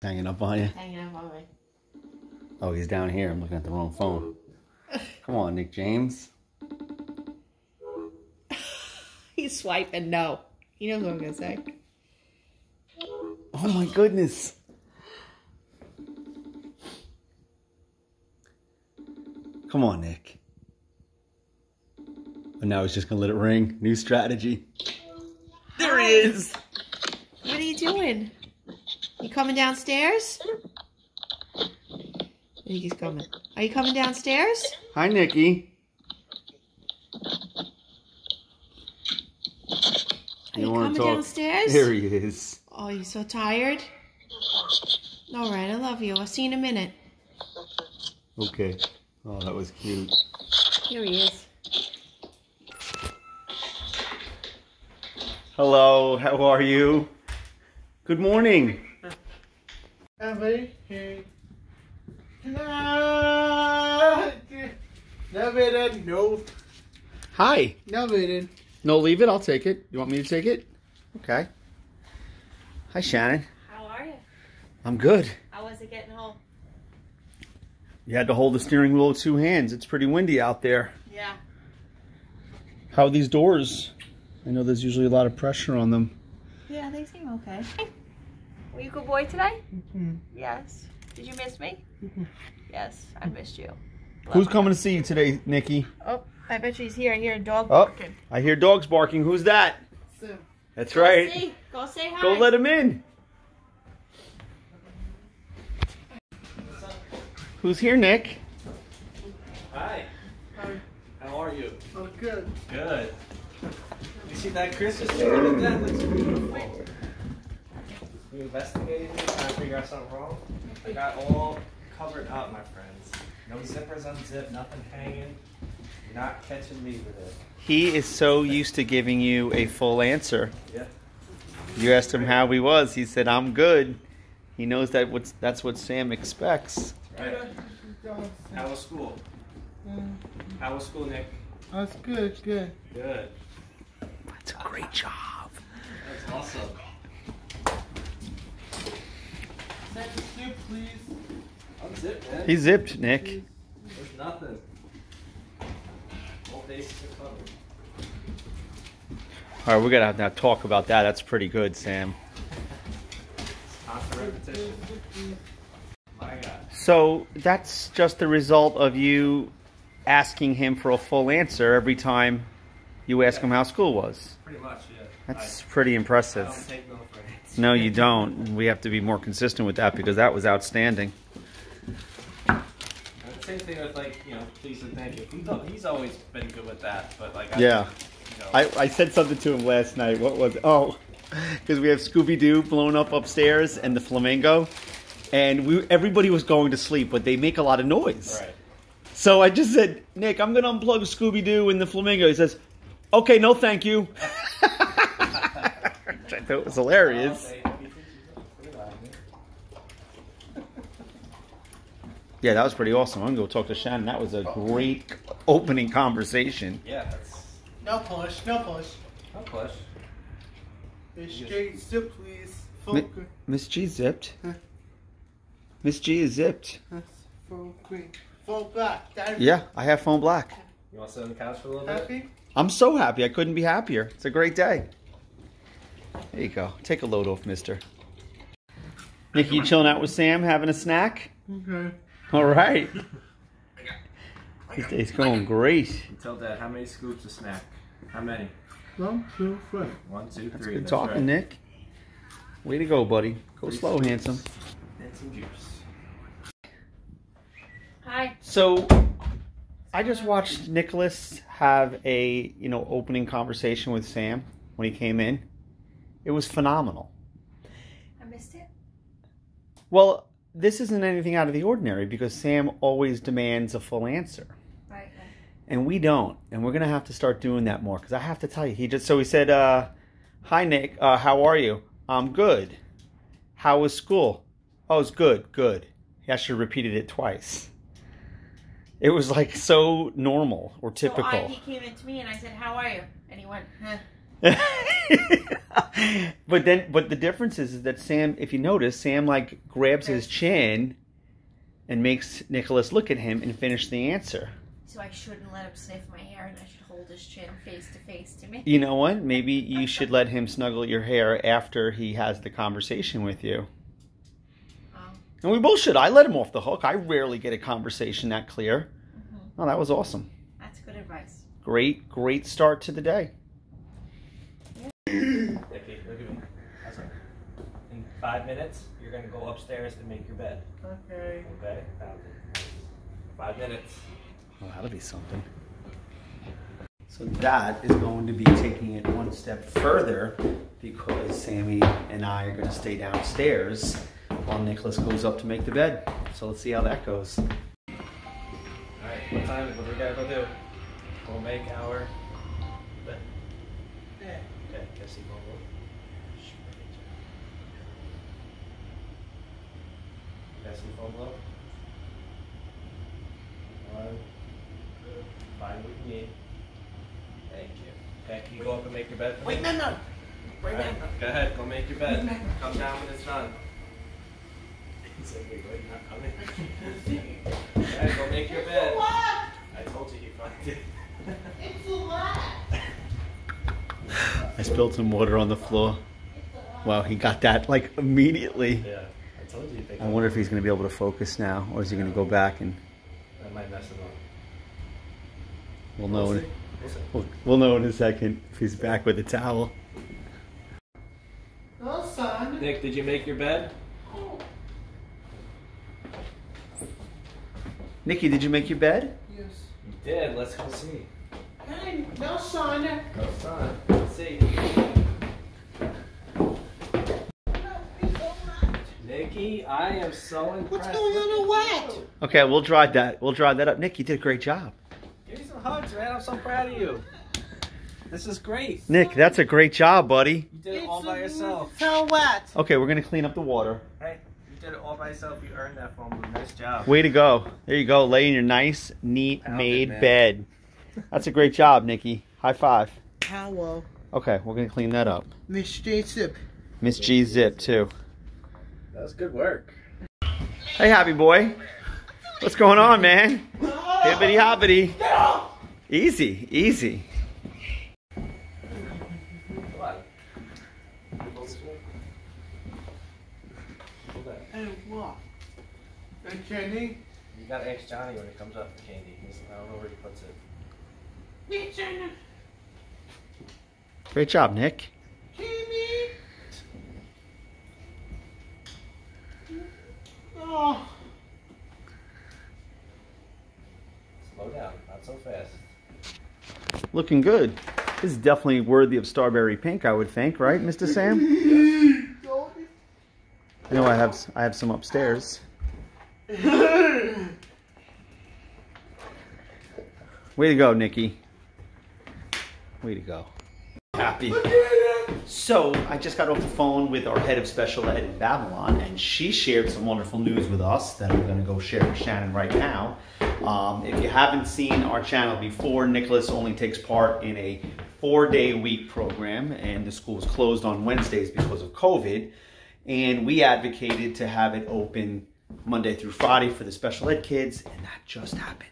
Hanging up on you. Hanging up on me. Oh, he's down here. I'm looking at the wrong phone. Come on, Nick James. He's swiping no. He knows what I'm gonna say. Oh my goodness. Come on, Nick. And now he's just gonna let it ring. New strategy. There he is. What are you doing? You coming downstairs? He's coming. Are you coming downstairs? Hi, Nikki. Are you wanna coming talk? downstairs? There he is. Oh, you so tired? All right, I love you. I'll see you in a minute. Okay. Oh, that was cute. Here he is. Hello, how are you? Good morning. Never no, Hi. never No, leave it. I'll take it. You want me to take it? Okay. Hi, Shannon. How are you? I'm good. How was it getting home? You had to hold the steering wheel with two hands. It's pretty windy out there. Yeah. How are these doors? I know there's usually a lot of pressure on them. Yeah, they seem okay. Were you a good boy today? Mm-hmm. Yes. Did you miss me? Mm-hmm. Yes, I missed you. Who's coming to see you today, Nikki? Oh, I bet she's here. I hear a dog Oh. barking. I hear dogs barking. Who's that? Sim. That's Go right. see. Go say hi. Go let him in. Who's here, Nick? Hi. How are you? Oh, good. Good. You see that Christmas tree? Look at that. Looks beautiful. You investigating me, trying to figure out something wrong? I got all covered up, my friends. No zippers unzipped, nothing hanging. You're not catching me with it. He is so used to giving you a full answer. Yeah. You asked him how he was. He said, "I'm good." He knows that what's, that's what Sam expects. Right. How was school? How was school, Nick? That's good, good. Good. That's a great job. That's awesome. Set the soup, please. Unzipped, man. He zipped, Nick. There's nothing. All bases are covered. All right, we gotta have now talk about that. That's pretty good, Sam. Constant repetition. My God. So that's just the result of you asking him for a full answer every time you ask him how school was. Pretty much, yeah. That's pretty I, I impressive. Don't take no for answers. No, you don't. We have to be more consistent with that because that was outstanding. Uh, same thing with like, you know, please and thank you. He's, he's always been good with that, but like, I, Yeah. you know, I, I said something to him last night. What was it? Oh, because we have Scooby Doo blown up upstairs and the flamingo, and we everybody was going to sleep, but they make a lot of noise. right. So I just said, Nick, I'm gonna unplug Scooby Doo and the flamingo. He says, Okay, no, thank you. Which thought was hilarious. Okay, you think he's pretty loud, yeah. Yeah, that was pretty awesome. I'm gonna go talk to Shannon. That was a great opening conversation. Yeah, that's No push, no push. no push. A straight soup, please. Full, Miss G zipped. Huh. Miss G is zipped. That's full green. Full black. That Yeah, I have phone black. You want to sit on the couch for a little bit? Happy? I'm so happy. I couldn't be happier. It's a great day. There you go. Take a load off, mister. Nicky, you chilling out with Sam, having a snack? Okay. All right. This day's going great. Tell Dad how many scoops of snack. How many? One, two, three. One, two, That's good That's talking, right. Nick. Way to go, buddy. Go slow, handsome. And some juice. Hi. So, I just watched Nicholas have a you know opening conversation with Sam when he came in. It was phenomenal. I missed it. Well, this isn't anything out of the ordinary because Sam always demands a full answer. Right. And we don't. And we're going to have to start doing that more because I have to tell you, he just, so he said, uh, Hi, Nick. Uh, how are you? I'm good. How was school? Oh, it's good, good. He actually repeated it twice. It was like so normal or typical. So I, he came in to me and I said, "How are you?" And he went, "Huh." but then, but the difference is, is that Sam, if you notice, Sam like grabs his chin and makes Nicholas look at him and finish the answer. So I shouldn't let him sniff my hair and I should hold his chin face to face to me. You know what? Maybe you should let him snuggle your hair after he has the conversation with you. Oh. And we both should. I let him off the hook. I rarely get a conversation that clear. Mhm. Oh, that was awesome. That's good advice. Great, great start to the day. Nikki, look at me. How's that? In five minutes, you're gonna go upstairs and make your bed. Okay. Okay? Five minutes. Well, that'll be something. So that is going to be taking it one step further because Sammy and I are going to stay downstairs while Nicholas goes up to make the bed. So let's see how that goes. Alright, what time? What do we gotta go do? We'll make our bed. Yeah. You won't go. Guess you. One. Fine with me. Thank you. Okay, can you go up and make your bed? for me? Wait, no, no. Wait, no, Alright. Go ahead, go make your bed. Come down when it's done. He said, wait, wait, not coming. Go make your bed. I told you he'd find it. I spilled some water on the floor. Wow, he got that like immediately. Yeah, I told you he'd I wonder if he's going to be able to focus now or is he going to go back and That might mess him up. we'll know. We'll in- We'll. We'll, we'll know in a second if he's back with a towel. No, son. Nick, did you make your bed? Oh. Nikki, did you make your bed? Yes. You did. Let's go see. Hey, no, son. Go, son. Let's see. Nikki, I am so impressed. What's going on in what? Okay, we'll drive that. We'll drive that up. Nick, you did a great job. Give me some hugs, man. I'm so proud of you. This is great. Nick, that's a great job, buddy. You did it all by yourself. So what? Okay, we're gonna clean up the water. Hey, you did it all by yourself. You earned that phone booth. Nice job. Way to go. There you go. Lay in your nice, neat, Found made man. bed. That's a great job, Nikki. High five. Hello, Okay, we're gonna clean that up. Miss J Zip. Miss G Zip too. That was good work. Hey, happy boy. What's going on, man? Hibbity hoppity. Easy, easy. Come on. Hey, what? Hey, Kenny. You gotta ask Johnny when it comes up for candy. I don't know where he puts it. Hey, Jenna. Great job, Nick. Oh. Slow down, not so fast. Looking good. This is definitely worthy of strawberry pink, I would think, right, Mr. Sam? I know I have I have some upstairs. Way to go, Nikki. Way to go. Happy. So I just got off the phone with our head of special ed in Babylon, and she shared some wonderful news with us that I'm going to go share with Shannon right now. Um, if you haven't seen our channel before, Nicholas only takes part in a four-day week program, and the school is closed on Wednesdays because of COVID. And we advocated to have it open Monday through Friday for the special ed kids, and that just happened.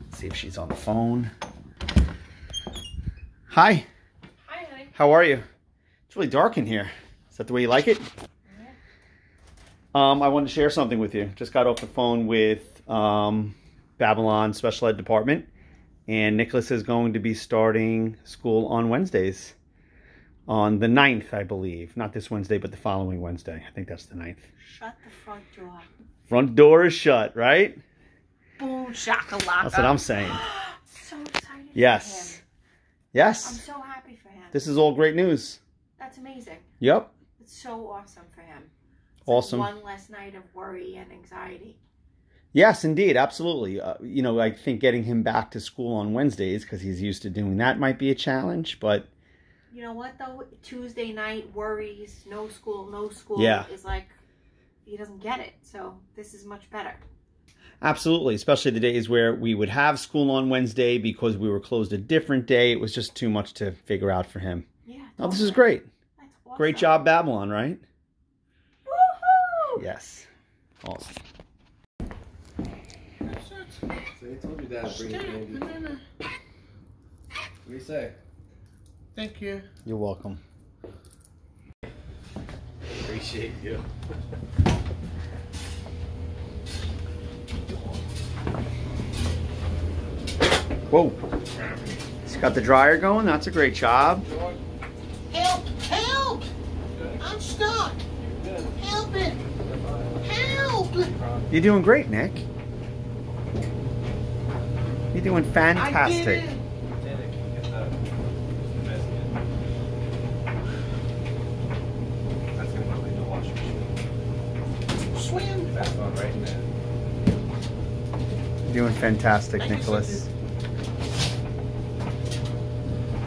Let's see if she's on the phone. Hi. How are you? It's really dark in here. Is that the way you like it? Um, I wanted to share something with you. Just got off the phone with um, Babylon Special Ed Department, and Nicholas is going to be starting school on Wednesdays. On the 9th, I believe. Not this Wednesday, but the following Wednesday. I think that's the 9th. Shut the front door. Front door is shut, right? Boom, shakalaka. That's what I'm saying. so excited Yes. him. I'm so happy. This is all great news. That's amazing. Yep. It's so awesome for him. It's Awesome. Like one less night of worry and anxiety. Yes, indeed, absolutely. Uh, you know, I think getting him back to school on Wednesdays because he's used to doing that might be a challenge, but You know what though? Tuesday night worries, no school, no school Yeah. is like he doesn't get it. So this is much better. Absolutely, especially the days where we would have school on Wednesday because we were closed a different day. It was just too much to figure out for him. Yeah. Oh, this is great. Awesome. Great job, Babylon, right? Woohoo! Yes. Awesome. So you told your dad to bring you candy. What do you say? Thank you. You're welcome. Appreciate you. Whoa. He's got the dryer going. That's a great job. Help! Help! I'm stuck! Help it! Help! You're doing great, Nick. You're doing fantastic. did it! David, can you get the basket? That's gonna go in the washing machine. Swim! That's one right in there. You're doing fantastic, Nicholas.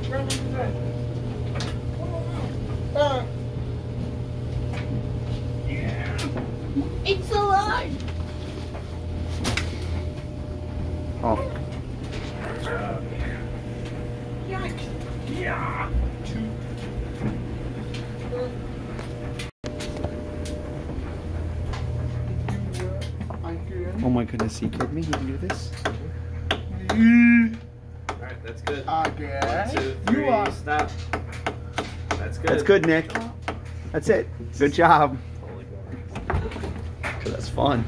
Run in there. It's alive! Oh. Yikes! Yeah! My goodness, you kidding me? You can do this? Alright, that's good. Okay. One, two, three, You are. stop. That's good. That's good, Nick. That's it. Good job. Holy that's fun.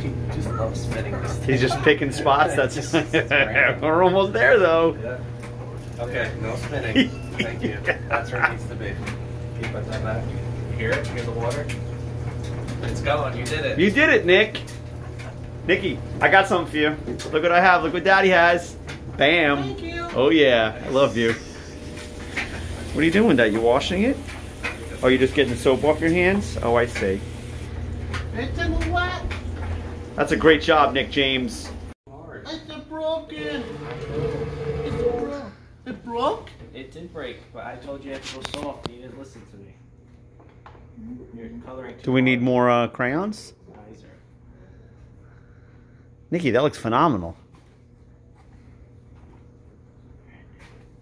He just loves spinning. He's just picking spots. That's Just we're almost there though. Yeah. Okay, no spinning. Thank you. That's where it needs to be. Keep it like that. You hear it? You hear the water? It's going. You did it. You did it, Nick. Nikki, I got something for you. Look what I have. Look what Daddy has. Bam. Thank you. Oh yeah, I love you. What are you doing, That You washing it? Oh, you're just getting the soap off your hands? Oh, I see. It's in the wet! That's a great job, Nick James. It's a broken! It's broke. It did break, but I told you you had to go soft. and You didn't listen to me. You're coloring. too Do we need more uh, crayons? Nicer. Nikki, that looks phenomenal.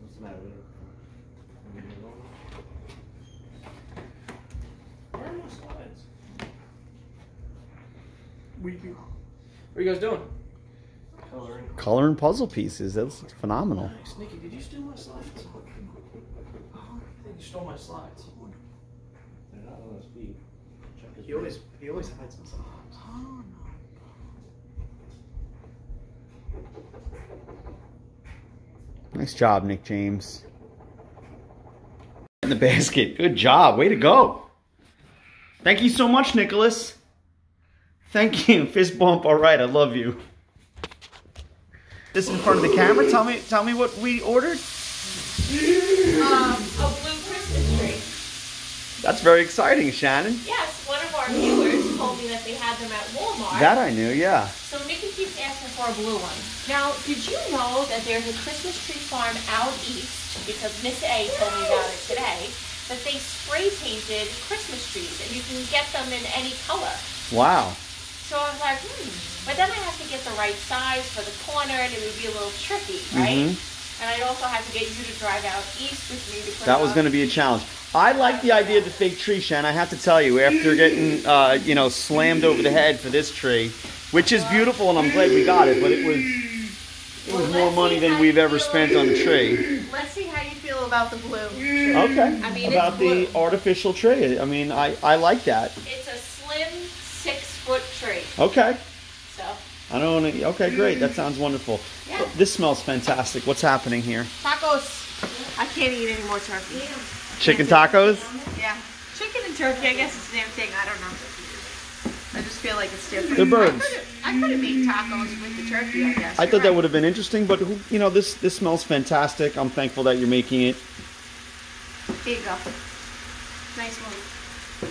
What's the matter with it? Where are my slides? We do. What are you guys doing? Coloring. Coloring puzzle pieces. That's phenomenal. Nice. Nikki, did you steal my slides? I think you stole my slides. They're not on his feet. He always, he always hides them sometimes. Oh, Nice job, Nick James. In the basket. Good job. Way to go. Thank you so much, Nicholas. Thank you. Fist bump. All right, I love you. This in front of the camera. Tell me, tell me what we ordered. Um, a blue Christmas tree. That's very exciting, Shannon. Yes, one of our viewers told me that they had them at Walmart. That I knew. Yeah. So Nikki keeps asking for a blue one. Now, did you know that there's a Christmas tree farm out east? Because Miss A told me about it today. That they spray painted Christmas trees, and you can get them in any color. Wow. So I was like, hmm. But then I have to get the right size for the corner, and it would be a little tricky, right? Mhm. And I'd also have to get you to drive out east with me to That was going to be a challenge. I like the idea of the fake tree, Shan. I have to tell you, after getting, uh, you know, slammed over the head for this tree, which is beautiful, and I'm glad we got it, but it was it was more money than we've ever spent on a tree. Let's see how you feel about the blue. Okay. I mean, About the blue. artificial tree. I mean, I I like that. It's a slim six foot tree. Okay. So I don't want to. Okay, great. That sounds wonderful. Yeah. Oh, this smells fantastic. What's happening here? tacos. I can't eat any more turkey. Chicken tacos. Yeah, chicken and turkey. I guess it's the same thing. I don't know. I just feel like it's different. They're birds. I could have made tacos with the turkey. I guess. I You're thought that would have been interesting, but who, you know, this this smells fantastic. I'm thankful that you're making it. Here you go. Nice one.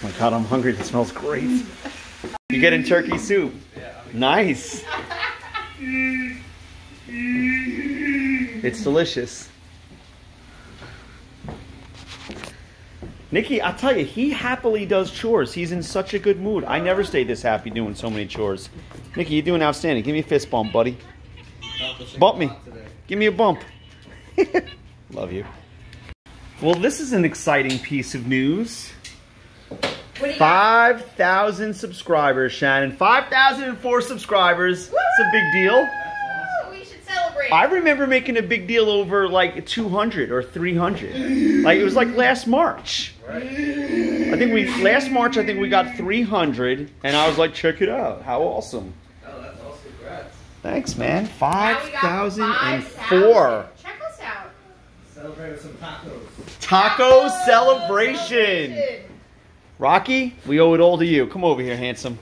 Oh my God, I'm hungry. That smells great. You getting turkey soup? Nice. It's delicious. Nikki, i tell you, he happily does chores. He's in such a good mood. I never stayed this happy doing so many chores. Nikki, you're doing outstanding. Give me a fist bump, buddy. Bump me. Give me a bump. Love you. Well, this is an exciting piece of news. 5,000 subscribers, Shannon. 5,004 subscribers. It's a big deal. We should celebrate. I remember making a big deal over like 200 or 300. Like it was like last March. I think we last March I think we got 300 and I was like check it out. How awesome. Oh, that's awesome. Congrats. Thanks man. Now we got 5,004. 5,000. Check us out. Celebrate with some tacos. Taco celebration. Rocky, we owe it all to you. Come over here, handsome.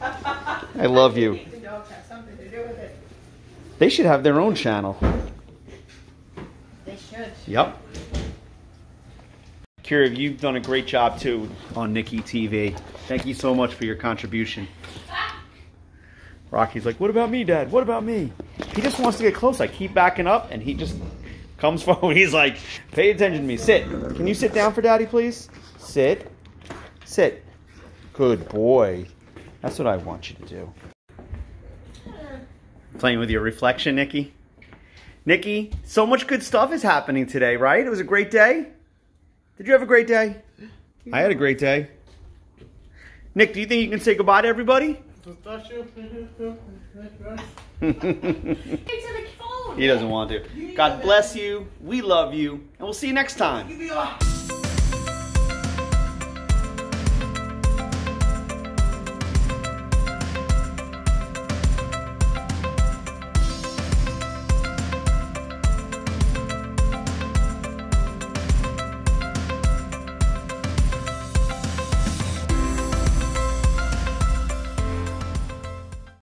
I love you. The dogs have something to do with it. They should have their own channel. They should. Yep. Kira, you've done a great job too on NickyTV. Thank you so much for your contribution. Rocky's like, what about me, Dad? What about me? He just wants to get close. I keep backing up and he just comes forward. He's like, pay attention to me. Sit. Can you sit down for Daddy, please? Sit. Sit. Good boy. That's what I want you to do. Playing with your reflection, Nikki? Nikki, so much good stuff is happening today, right? It was a great day. Did you have a great day? I had a great day. Nick, do you think you can say goodbye to everybody? It's in the phone. he doesn't want to. God bless you. We love you. And we'll see you next time. Give me a-